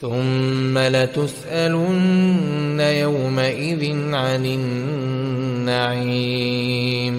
ثم لتسألن يومئذ عن النعيم.